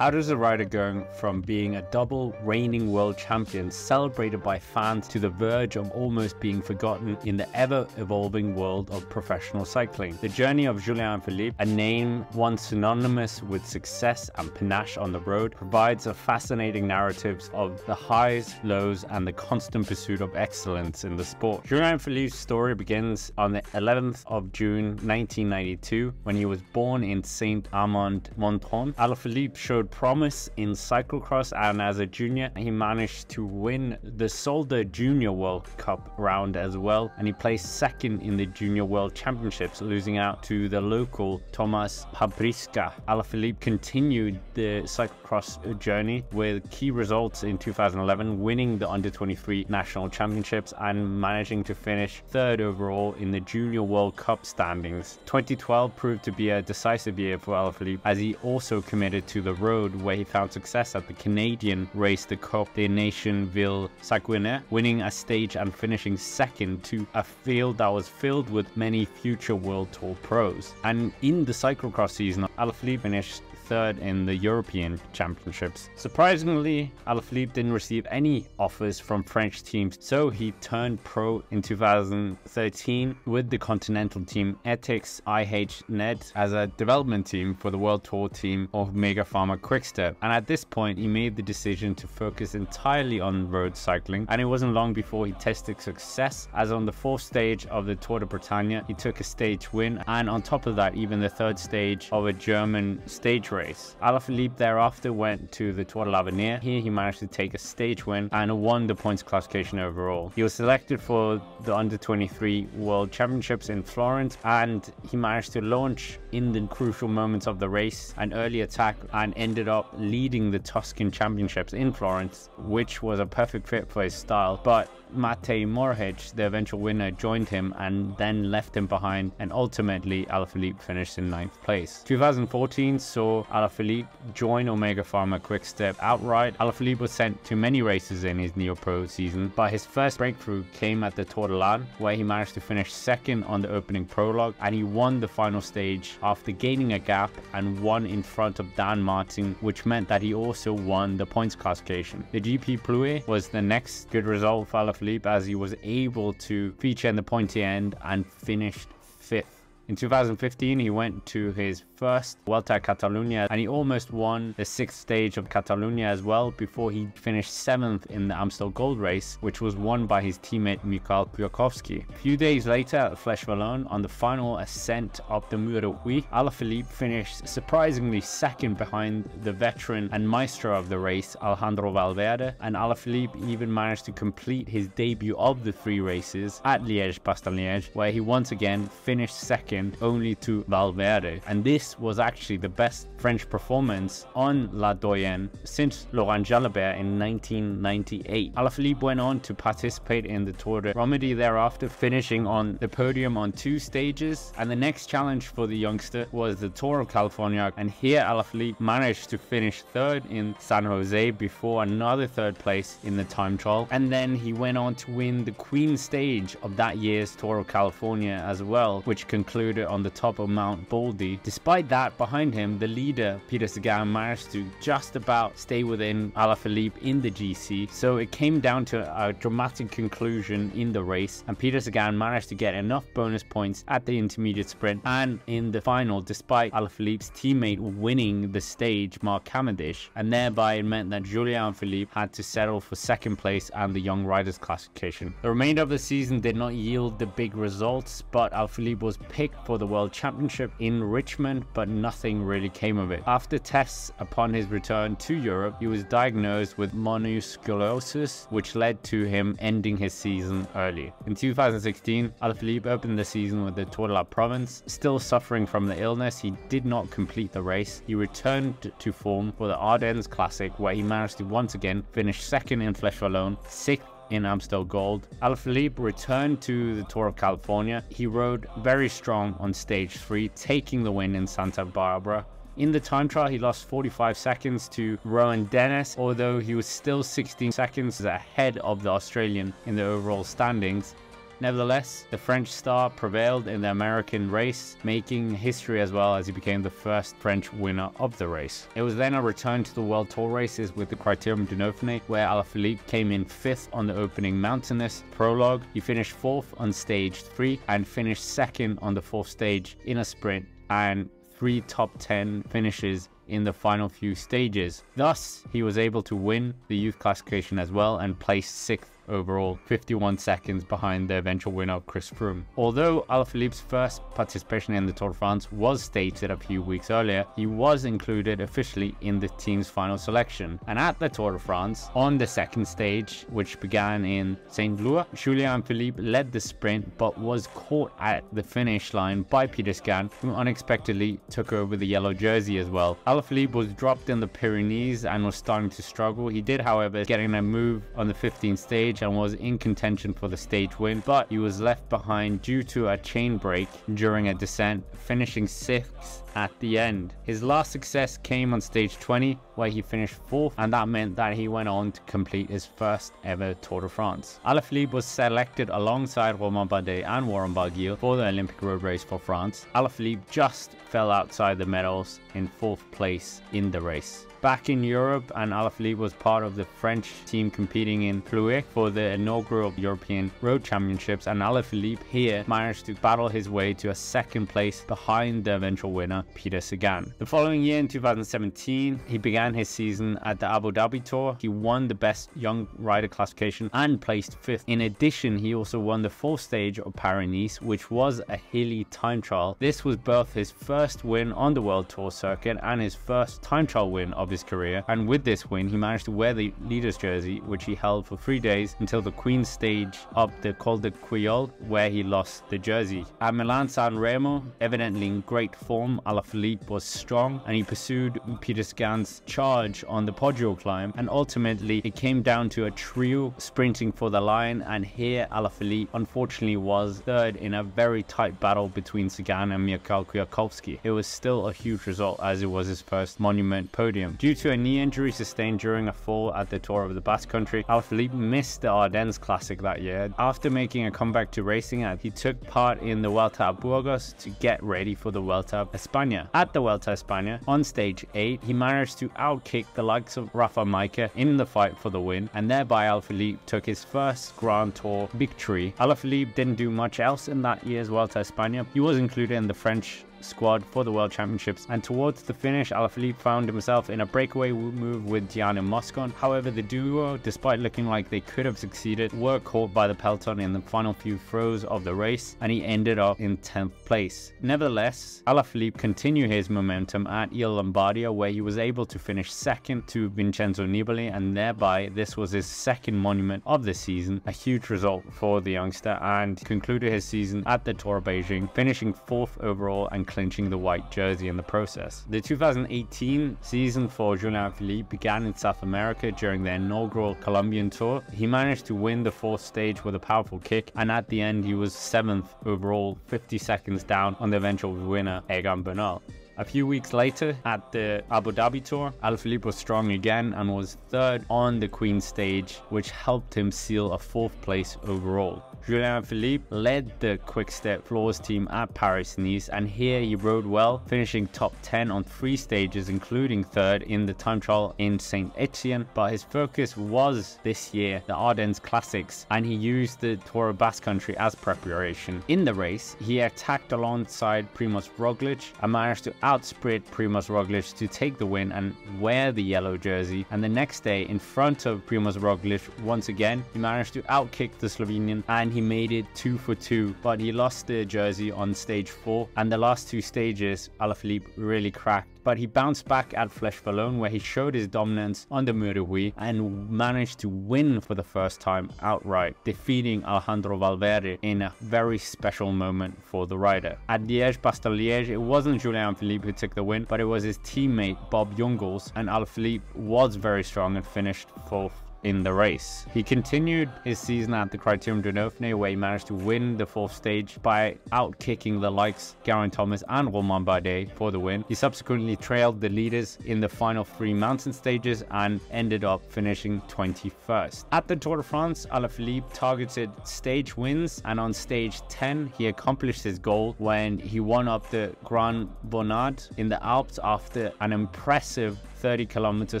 How does a rider going from being a double reigning world champion celebrated by fans to the verge of almost being forgotten in the ever evolving world of professional cycling? The journey of Julian Alaphilippe, a name once synonymous with success and panache on the road, provides a fascinating narrative of the highs, lows, and the constant pursuit of excellence in the sport. Julian Alaphilippe's story begins on the 11th of June 1992 when he was born in Saint Amand Montrond. Alaphilippe showed promise in cyclocross and as a junior he managed to win the Zolder Junior World Cup round as well and he placed second in the Junior World Championships losing out to the local Thomas Paprstka. Alaphilippe continued the cyclocross journey with key results in 2011 winning the under 23 national championships and managing to finish third overall in the Junior World Cup standings. 2012 proved to be a decisive year for Alaphilippe as he also committed to the road road where he found success at the Canadian race, the Coupe des Nations-Ville Saguenay, winning a stage and finishing second to a field that was filled with many future World Tour pros. And in the cyclocross season, Alaphilippe finished third in the European Championships. Surprisingly, Alaphilippe didn't receive any offers from French teams, so he turned pro in 2013 with the continental team Etixx IHNed as a development team for the World Tour team of Omega Pharma Quickstep. And at this point, he made the decision to focus entirely on road cycling, and it wasn't long before he tested success, as on the fourth stage of the Tour de Bretagne, he took a stage win, and on top of that, even the third stage of a German stage race race. Alaphilippe thereafter went to the Tour de l'Avenir. Here he managed to take a stage win and won the points classification overall. He was selected for the under 23 World Championships in Florence and he managed to launch in the crucial moments of the race an early attack and ended up leading the Tuscan Championships in Florence, which was a perfect fit for his style. But Matej Mohoric, the eventual winner, joined him and then left him behind, and ultimately Alaphilippe finished in ninth place. 2014 saw Alaphilippe join Omega Pharma Quickstep outright. Alaphilippe was sent to many races in his neo-pro season, but his first breakthrough came at the Tour de l'Ain, where he managed to finish second on the opening prologue, and he won the final stage after gaining a gap and one in front of Dan Martin, which meant that he also won the points classification. The GP Plouay was the next good result for Alaphilippe as he was able to feature in the pointy end and finished fifth. In 2015, he went to his first Vuelta a Catalunya and he almost won the sixth stage of Catalunya as well before he finished seventh in the Amstel Gold Race, which was won by his teammate Mikhail Kwiatkowski. A few days later at Flèche Wallonne, on the final ascent up the Mur de Huy, Alaphilippe finished surprisingly second behind the veteran and maestro of the race, Alejandro Valverde, and Alaphilippe even managed to complete his debut of the three races at Liège-Bastogne-Liège, where he once again finished second second only to Valverde. And this was actually the best French performance on La Doyenne since Laurent Jalabert in 1998. Alaphilippe went on to participate in the Tour de Romandie thereafter, finishing on the podium on two stages. And the next challenge for the youngster was the Tour of California. And here Alaphilippe managed to finish third in San Jose before another third place in the time trial. And then he went on to win the Queen stage of that year's Tour of California as well, which concluded on the top of Mount Baldy. Despite that, behind him, the leader, Peter Sagan, managed to just about stay within Alaphilippe in the GC. So it came down to a dramatic conclusion in the race, and Peter Sagan managed to get enough bonus points at the intermediate sprint and in the final, despite Alaphilippe's teammate winning the stage, Mark Cavendish, and thereby it meant that Julian Alaphilippe had to settle for second place and the Young Riders classification. The remainder of the season did not yield the big results, but Alaphilippe was picked for the World Championship in Richmond, but nothing really came of it. After tests upon his return to Europe, he was diagnosed with mononucleosis, which led to him ending his season early. In 2016, Alaphilippe opened the season with the Tour de la Provence. Still suffering from the illness, he did not complete the race. He returned to form for the Ardennes Classic, where he managed to once again finish second in Wallonne, sixth in Amstel Gold. Alaphilippe returned to the Tour of California. He rode very strong on stage 3, taking the win in Santa Barbara. In the time trial, he lost 45 seconds to Rohan Dennis, although he was still 16 seconds ahead of the Australian in the overall standings. Nevertheless, the French star prevailed in the American race, making history as well as he became the first French winner of the race. It was then a return to the World Tour races with the Criterium du Dauphiné, where Alaphilippe came in fifth on the opening mountainous prologue. He finished fourth on stage three and finished second on the fourth stage in a sprint and three top 10 finishes in the final few stages. Thus, he was able to win the youth classification as well and place sixth overall, 51 seconds behind the eventual winner Chris Froome. Although Alaphilippe's first participation in the Tour de France was stated a few weeks earlier, he was included officially in the team's final selection. And at the Tour de France, on the second stage, which began in Saint-Lô, Julian Alaphilippe led the sprint but was caught at the finish line by Peter Sagan, who unexpectedly took over the yellow jersey as well. Alaphilippe was dropped in the Pyrenees and was starting to struggle. He did, however, getting a move on the 15th stage and was in contention for the stage win, but he was left behind due to a chain break during a descent, finishing sixth at the end. His last success came on stage 20 where he finished fourth and that meant that he went on to complete his first ever Tour de France. Alaphilippe was selected alongside Romain Bardet and Warren Barguil for the Olympic road race for France. Alaphilippe just fell outside the medals in fourth place in the race back in Europe and Alaphilippe was part of the French team competing in Plouay for the inaugural European Road Championships and Alaphilippe here managed to battle his way to a second place behind the eventual winner Peter Sagan. The following year in 2017 he began his season at the Abu Dhabi Tour. He won the best young rider classification and placed fifth. In addition he also won the fourth stage of Paris-Nice which was a hilly time trial. This was both his first win on the World Tour circuit and his first time trial win of his career, and with this win, he managed to wear the leader's jersey, which he held for three days until the Queen's stage of the Col de Couillole, where he lost the jersey. At Milan San Remo, evidently in great form, Alaphilippe was strong, and he pursued Peter Sagan's charge on the Poggio climb, and ultimately it came down to a trio sprinting for the line, and here Alaphilippe unfortunately was third in a very tight battle between Sagan and Michał Kwiatkowski. It was still a huge result as it was his first monument podium. Due to a knee injury sustained during a fall at the Tour of the Basque Country, Alaphilippe missed the Ardennes Classic that year. After making a comeback to racing, uh, he took part in the Vuelta a Burgos to get ready for the Vuelta a España. At the Vuelta a España, on stage 8, he managed to outkick the likes of Rafa Majka in the fight for the win, and thereby Alaphilippe took his first Grand Tour victory. Alaphilippe didn't do much else in that year's Vuelta a España. He was included in the French squad for the World Championships, and towards the finish, Alaphilippe found himself in a breakaway move with Gianni Moscon. However, the duo, despite looking like they could have succeeded, were caught by the peloton in the final few throws of the race, and he ended up in 10th place. Nevertheless, Alaphilippe continued his momentum at Il Lombardia, where he was able to finish second to Vincenzo Nibali, and thereby this was his second monument of the season, a huge result for the youngster, and concluded his season at the Tour of Beijing, finishing fourth overall and clinching the white jersey in the process. The 2018 season for Julian Alaphilippe began in South America during the inaugural Colombian tour. He managed to win the fourth stage with a powerful kick, and at the end he was seventh overall, 50 seconds down on the eventual winner, Egan Bernal. A few weeks later, at the Abu Dhabi Tour, Alaphilippe was strong again and was third on the Queen stage, which helped him seal a fourth place overall. Julian Alaphilippe led the Quick-Step Floors team at Paris-Nice and here he rode well, finishing top 10 on three stages including third in the time trial in St. Etienne, but his focus was this year the Ardennes Classics and he used the Tour of Basque Country as preparation. In the race, he attacked alongside Primoz Roglic and managed to outsprint Primoz Roglic to take the win and wear the yellow jersey and the next day in front of Primoz Roglic once again, he managed to outkick the Slovenian and and he made it two for two, but he lost the jersey on stage four. And the last two stages, Alaphilippe really cracked but he bounced back at Flèche Wallonne where he showed his dominance on the Muri and managed to win for the first time outright, defeating Alejandro Valverde in a very special moment for the rider. At Liège-Bastogne-Liège, it wasn't Julian Alaphilippe who took the win, but it was his teammate Bob Jungels, and Alaphilippe was very strong and finished fourth in the race. He continued his season at the Criterium Dauphiné where he managed to win the fourth stage by outkicking the likes Geraint Thomas and Romain Bardet for the win. He subsequently trailed the leaders in the final three mountain stages and ended up finishing 21st. At the Tour de France, Alaphilippe targeted stage wins and on stage 10 he accomplished his goal when he won up the Grand Bornand in the Alps after an impressive 30 kilometer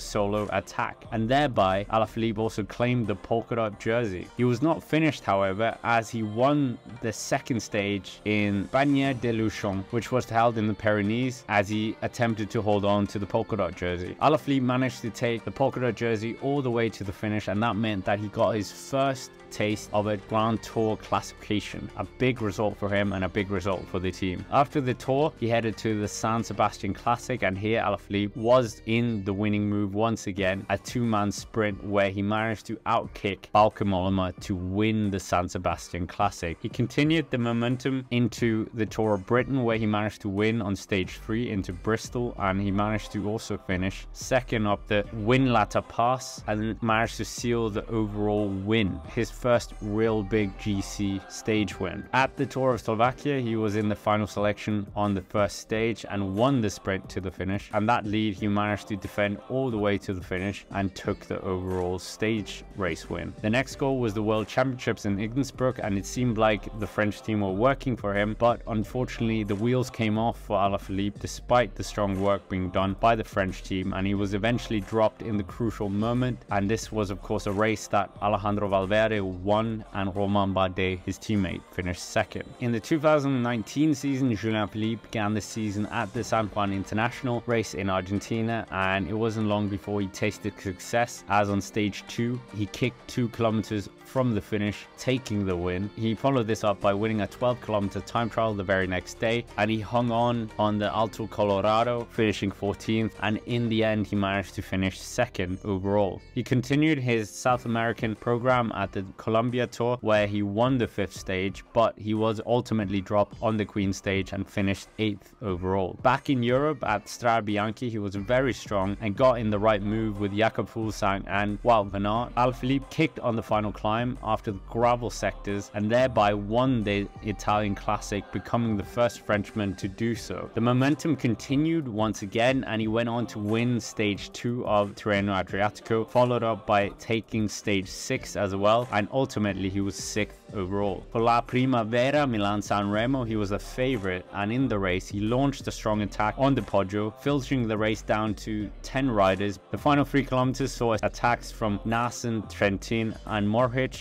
solo attack, and thereby Alaphilippe also claimed the polka dot jersey. He was not finished, however, as he won the second stage in Bagnères de Luchon, which was held in the Pyrenees, as he attempted to hold on to the polka dot jersey. Alaphilippe managed to take the polka dot jersey all the way to the finish, and that meant that he got his first taste of a Grand Tour classification. A big result for him and a big result for the team. After the tour, he headed to the San Sebastian Classic and here Alaphilippe was in the winning move once again, a two-man sprint where he managed to outkick Bauke Mollema to win the San Sebastian Classic. He continued the momentum into the Tour of Britain where he managed to win on stage 3 into Bristol and he managed to also finish second up the Whinlatter Pass and managed to seal the overall win. His first real big GC stage win. At the Tour of Slovakia, he was in the final selection on the first stage and won the sprint to the finish. And that lead, he managed to defend all the way to the finish and took the overall stage race win. The next goal was the World Championships in Innsbruck, and it seemed like the French team were working for him, but unfortunately, the wheels came off for Alaphilippe despite the strong work being done by the French team, and he was eventually dropped in the crucial moment. And this was, of course, a race that Alejandro Valverde won and Romain Bardet, his teammate, finished second. In the 2019 season, Julian Alaphilippe began the season at the San Juan International race in Argentina and it wasn't long before he tasted success as on stage 2 he kicked 2 kilometers from the finish, taking the win. He followed this up by winning a 12 kilometer time trial the very next day, and he hung on on the Alto Colorado, finishing 14th, and in the end, he managed to finish second overall. He continued his South American program at the Colombia Tour, where he won the fifth stage, but he was ultimately dropped on the Queen stage and finished 8th overall. Back in Europe at Strade Bianche, he was very strong and got in the right move with Jakob Fuglsang and Wout van Aert. Alaphilippe kicked on the final climb time after the gravel sectors and thereby won the Italian Classic, becoming the first Frenchman to do so. The momentum continued once again and he went on to win stage 2 of Tirreno Adriatico, followed up by taking stage 6 as well, and ultimately he was 6th overall. For La Primavera Milan San Remo, he was a favorite, and in the race, he launched a strong attack on the Poggio, filtering the race down to 10 riders. The final three kilometers saw attacks from Naesen, Trentin, and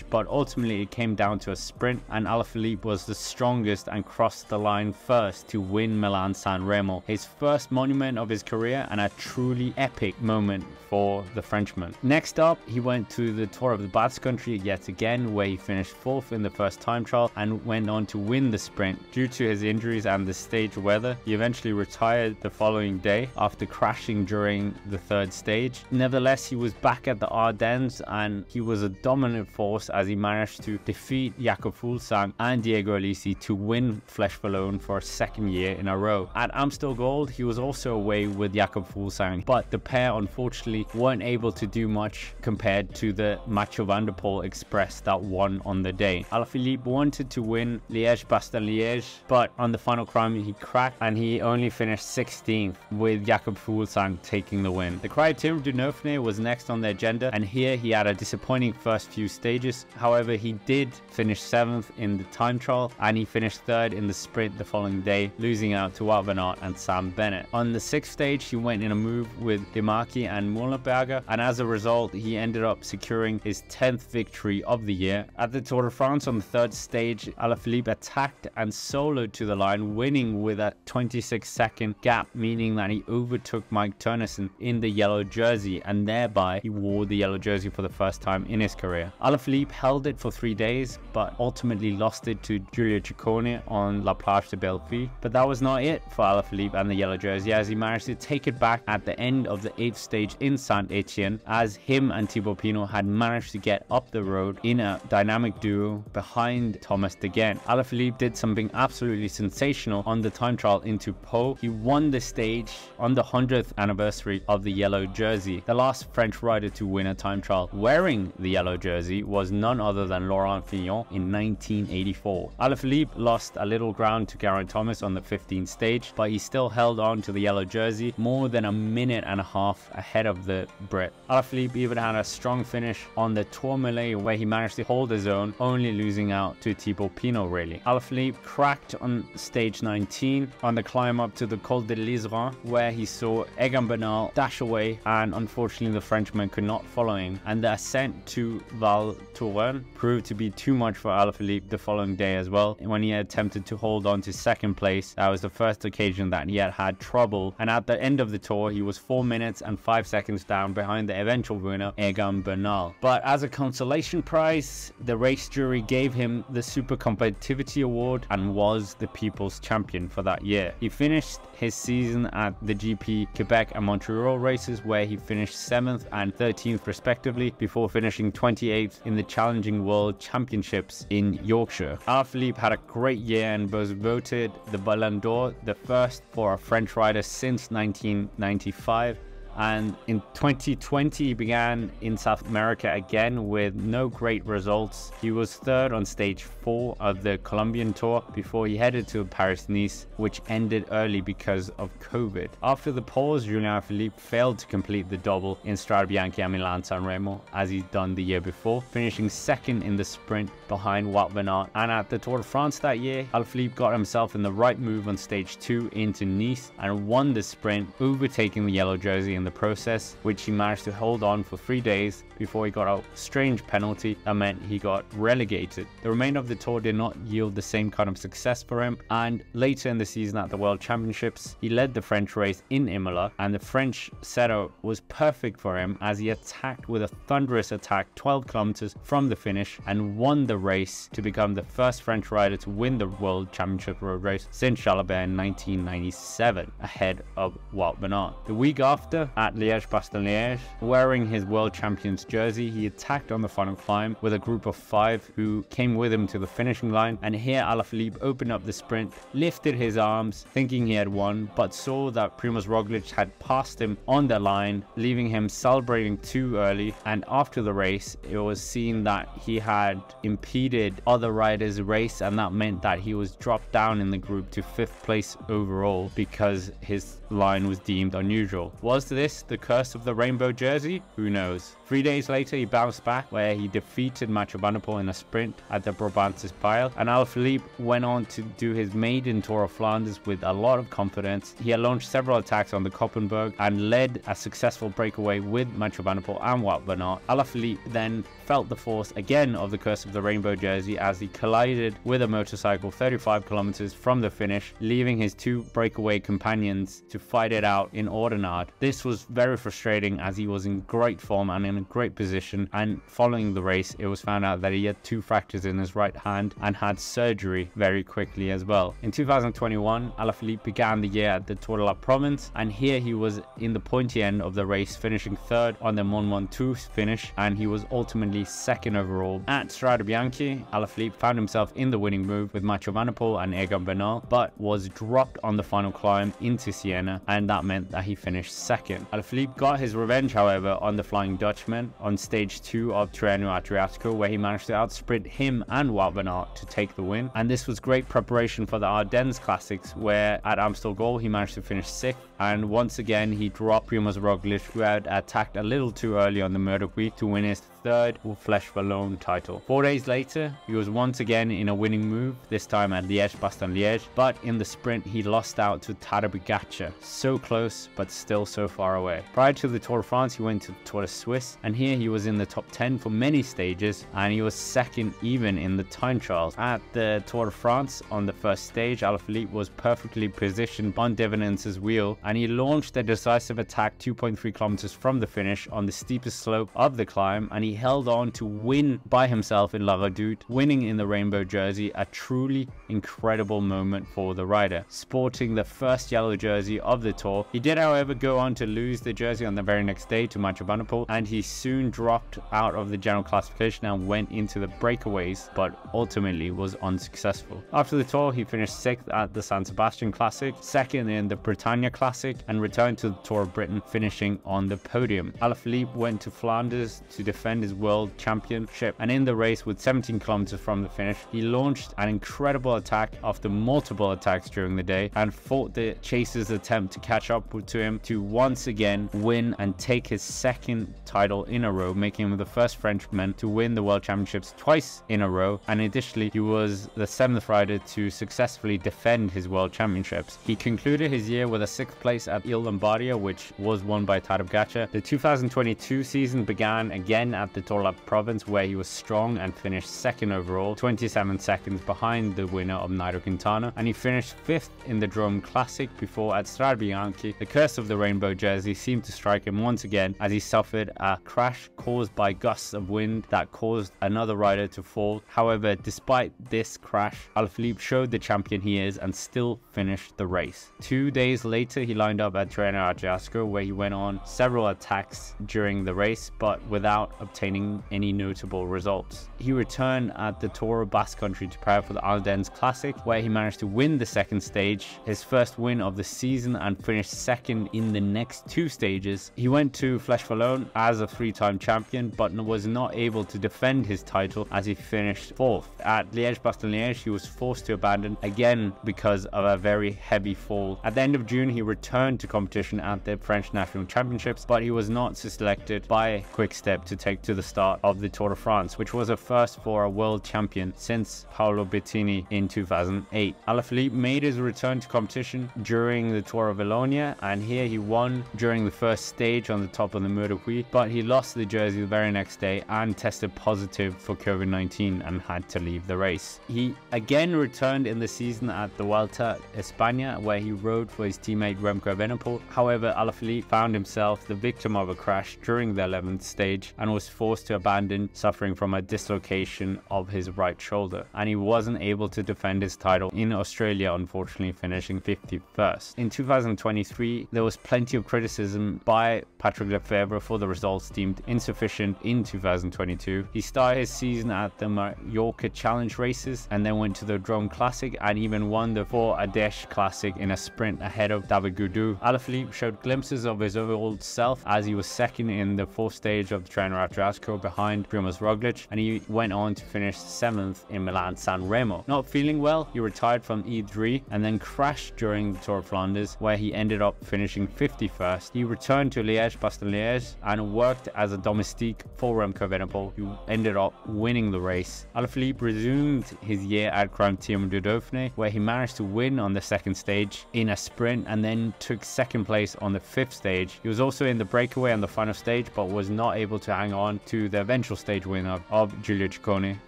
But ultimately it came down to a sprint, and Alaphilippe was the strongest and crossed the line first to win Milan San Remo, his first monument of his career and a truly epic moment for the Frenchman. Next up, he went to the Tour of the Basque Country yet again, where he finished fourth in the first time trial and went on to win the sprint. Due to his injuries and the stage weather, he eventually retired the following day after crashing during the third stage. Nevertheless, he was back at the Ardennes and he was a dominant force as he managed to defeat Jakob Fuglsang and Diego Ulissi to win Flèche Wallonne for a second year in a row. At Amstel Gold, he was also away with Jakob Fuglsang, but the pair unfortunately weren't able to do much compared to the Mathieu van der Express that won on the day. Alaphilippe wanted to win Liège-Bastogne-Liège, but on the final climb he cracked and he only finished 16th with Jakob Fuglsang taking the win. The Criterium du Dauphiné was next on the agenda and here he had a disappointing first few stages. However, he did finish 7th in the time trial and he finished 3rd in the sprint the following day, losing out to Wout and Sam Bennett. On the 6th stage, he went in a move with Demarchi and Mühlberger and as a result, he ended up securing his 10th victory of the year. At the Tour de France on the third stage, Alaphilippe attacked and soloed to the line, winning with a 26 second gap, meaning that he overtook Mike Teunissen in the yellow jersey and thereby he wore the yellow jersey for the first time in his career. Alaphilippe held it for three days, but ultimately lost it to Giulio Ciccone on La Planche des Belles Filles. But that was not it for Alaphilippe and the yellow jersey, as he managed to take it back at the end of the eighth stage in Saint Etienne, as him and Thibaut Pinot had managed to get up the road in a dynamic duo behind Thomas again. Alaphilippe did something absolutely sensational on the time trial into Pau. He won the stage on the 100th anniversary of the yellow jersey. The last French rider to win a time trial wearing the yellow jersey was none other than Laurent Fignon in 1984. Alaphilippe lost a little ground to Geraint Thomas on the 15th stage, but he still held on to the yellow jersey more than a minute and a half ahead of the Brit. Alaphilippe even had a strong finish on the Tourmalet where he managed to hold his own, only losing out to Thibaut Pinot really. Alaphilippe cracked on stage 19 on the climb up to the Col de l'Iseran where he saw Egan Bernal dash away and unfortunately the Frenchman could not follow him and the ascent to Val Thorens proved to be too much for Alaphilippe the following day as well when he attempted to hold on to second place. That was the first occasion that he had had trouble and at the end of the tour he was 4 minutes and 5 seconds down behind the eventual winner Egan Bernal. But as a consolation prize the race jury gave him the Super Combativity Award and was the People's Champion for that year. He finished his season at the GP Quebec and Montreal races where he finished 7th and 13th respectively before finishing 28th in the Challenging World Championships in Yorkshire. Alaphilippe had a great year and was voted the Ballon d'Or, the first for a French rider since 1995 and in 2020 he began in South America again with no great results. He was third on stage 4 of the Colombian tour before he headed to Paris-Nice which ended early because of COVID. After the pause, Julian Alaphilippe failed to complete the double in Strade Bianche and Milan San Remo as he'd done the year before, finishing second in the sprint behind Wout van Aert. And at the Tour de France that year, Alaphilippe got himself in the right move on stage 2 into Nice and won the sprint, overtaking the yellow jersey in the process, which he managed to hold on for three days before he got a strange penalty that meant he got relegated. The remainder of the tour did not yield the same kind of success for him, and later in the season at the World Championships, he led the French race in Imola, and the French setup was perfect for him as he attacked with a thunderous attack 12 kilometers from the finish and won the race to become the first French rider to win the World Championship road race since Jalabert in 1997, ahead of Wout Aert. The week after, at Liège-Bastogne-Liège, wearing his World Champions jersey, he attacked on the final climb with a group of five who came with him to the finishing line. And here Alaphilippe opened up the sprint, lifted his arms, thinking he had won, but saw that Primoz Roglic had passed him on the line, leaving him celebrating too early. And after the race, it was seen that he had impeded other riders' race, and that meant that he was dropped down in the group to fifth place overall because his line was deemed unusual. Was this the curse of the rainbow jersey? Who knows? Three days later, he bounced back where he defeated Mathieu van in a sprint at the Brabantse Pijl. and Alaphilippe went on to do his maiden Tour of Flanders with a lot of confidence. He had launched several attacks on the Koppenberg and led a successful breakaway with Mathieu van and Wout Aert. Alaphilippe then felt the force again of the curse of the rainbow jersey as he collided with a motorcycle 35 kilometers from the finish, leaving his two breakaway companions to fight it out in Oudenaarde. This was very frustrating as he was in great form and in a great position and following the race it was found out that he had two fractures in his right hand and had surgery very quickly as well. In 2021 Alaphilippe began the year at the Tour de la Provence and here he was in the pointy end of the race finishing third on the Mont Ventoux finish and he was ultimately second overall. At Strade Bianche Alaphilippe found himself in the winning move with Mathieu van der Poel and Egan Bernal but was dropped on the final climb into Siena and that meant that he finished second. Alaphilippe got his revenge however on the Flying Dutchman on stage 2 of Tirreno Adriatico where he managed to outsprint him and Wout van Aert to take the win. And this was great preparation for the Ardennes Classics where at Amstel Gold he managed to finish 6th and once again he dropped Primoz Roglic who had attacked a little too early on the Mur de Huy to win his third Flèche Wallonne title. Four days later, he was once again in a winning move, this time at Liège-Bastogne-Liège, but in the sprint he lost out to Tadej So close, but still so far away. Prior to the Tour de France, he went to the Tour de Suisse, and here he was in the top 10 for many stages, and he was second even in the time trials. At the Tour de France, on the first stage, Alaphilippe was perfectly positioned on Devenyns's wheel, and he launched a decisive attack 2.3 kilometers from the finish on the steepest slope of the climb, and he he held on to win by himself in La Redoute, winning in the rainbow jersey, a truly incredible moment for the rider. Sporting the first yellow jersey of the tour, he did however go on to lose the jersey on the very next day to van Poel, and he soon dropped out of the general classification and went into the breakaways, but ultimately was unsuccessful. After the tour, he finished 6th at the San Sebastian Classic, 2nd in the Britannia Classic, and returned to the Tour of Britain, finishing on the podium. Alaphilippe went to Flanders to defend his world championship, and in the race with 17 kilometers from the finish, he launched an incredible attack after multiple attacks during the day and fought the chasers' attempt to catch up to him to once again win and take his second title in a row, making him the first Frenchman to win the World Championships twice in a row. And additionally, he was the seventh rider to successfully defend his World Championships. He concluded his year with a sixth place at Il Lombardia, which was won by Tadej Pogacar. The 2022 season began again at the Tour Province, where he was strong and finished second overall, 27 seconds behind the winner of Nairo Quintana, and he finished fifth in the Drôme Classic before at Strade Bianche. The curse of the rainbow jersey seemed to strike him once again as he suffered a crash caused by gusts of wind that caused another rider to fall. However, despite this crash, Alaphilippe showed the champion he is and still finished the race. Two days later, he lined up at Tirreno Adriatico where he went on several attacks during the race, but without obtaining any notable results. He returned at the Tour of Basque Country to prepare for the Ardennes Classic, where he managed to win the second stage, his first win of the season, and finished second in the next two stages. He went to Flèche Wallonne as a three-time champion, but was not able to defend his title as he finished fourth. At Liège-Bastogne-Liège, he was forced to abandon again because of a very heavy fall. At the end of June, he returned to competition at the French National Championships, but he was not selected by Quick-Step to take to the start of the Tour de France, which was a first for a world champion since Paolo Bettini in 2008. Alaphilippe made his return to competition during the Tour of Wallonia, and here he won during the first stage on the top of the Mur de Huy, but he lost the jersey the very next day and tested positive for COVID-19 and had to leave the race. He again returned in the season at the Vuelta España, where he rode for his teammate Remco Evenepoel. However, Alaphilippe found himself the victim of a crash during the 11th stage and was forced to abandon, suffering from a dislocation of his right shoulder. And he wasn't able to defend his title in Australia, unfortunately finishing 51st. In 2023, there was plenty of criticism by Patrick Lefevere for the results deemed insufficient in 2022. He started his season at the Mallorca Challenge races and then went to the Drôme Classic and even won the Faun-Ardèche Classic in a sprint ahead of David Gaudu. Alaphilippe showed glimpses of his old self as he was second in the fourth stage of the Tirreno Adriatico behind Primoz Roglic and he went on to finish seventh in Milan San Remo. Not feeling well, he retired from E3 and then crashed during the Tour of Flanders where he ended up finishing 51st. He returned to Liège-Bastogne-Liège and worked as a domestique for Remco Evenepoel who ended up winning the race. Alaphilippe resumed his year at Grand Team de Dauphiné where he managed to win on the second stage in a sprint and then took second place on the fifth stage. He was also in the breakaway on the final stage but was not able to hang on to the eventual stage winner of Giulio Ciccone.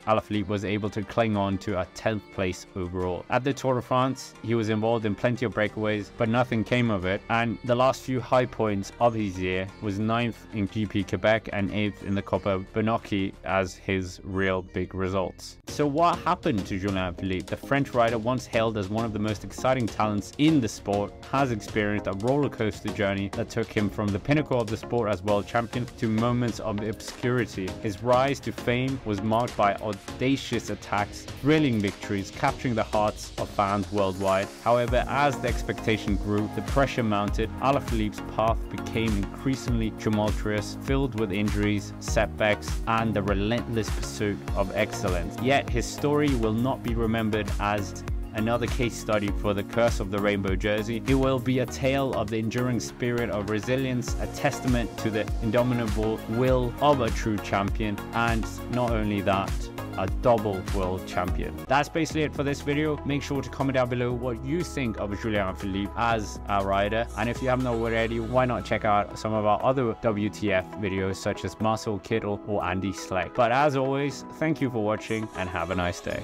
Alaphilippe was able to cling on to a 10th place overall. At the Tour de France, he was involved in plenty of breakaways but nothing came of it and the last few high points of his year was 9th in GP Quebec and 8th in the Coppa Bernocchi as his real big results. So what happened to Julian Alaphilippe? The French rider once hailed as one of the most exciting talents in the sport has experienced a roller coaster journey that took him from the pinnacle of the sport as world champion to moments of obscurity. His rise to fame was marked by audacious attacks, thrilling victories, capturing the hearts of fans worldwide. However, as the expectation grew, the pressure mounted, Alaphilippe's path became increasingly tumultuous, filled with injuries, setbacks, and the relentless pursuit of excellence. Yet his story will not be remembered as another case study for the curse of the rainbow jersey. It will be a tale of the enduring spirit of resilience, a testament to the indomitable will of a true champion, and not only that, a double world champion. That's basically it for this video. Make sure to comment down below what you think of Julian Alaphilippe as a rider. And if you haven't already, why not check out some of our other WTF videos such as Marcel Kittel or Andy Schleck. But as always, thank you for watching and have a nice day.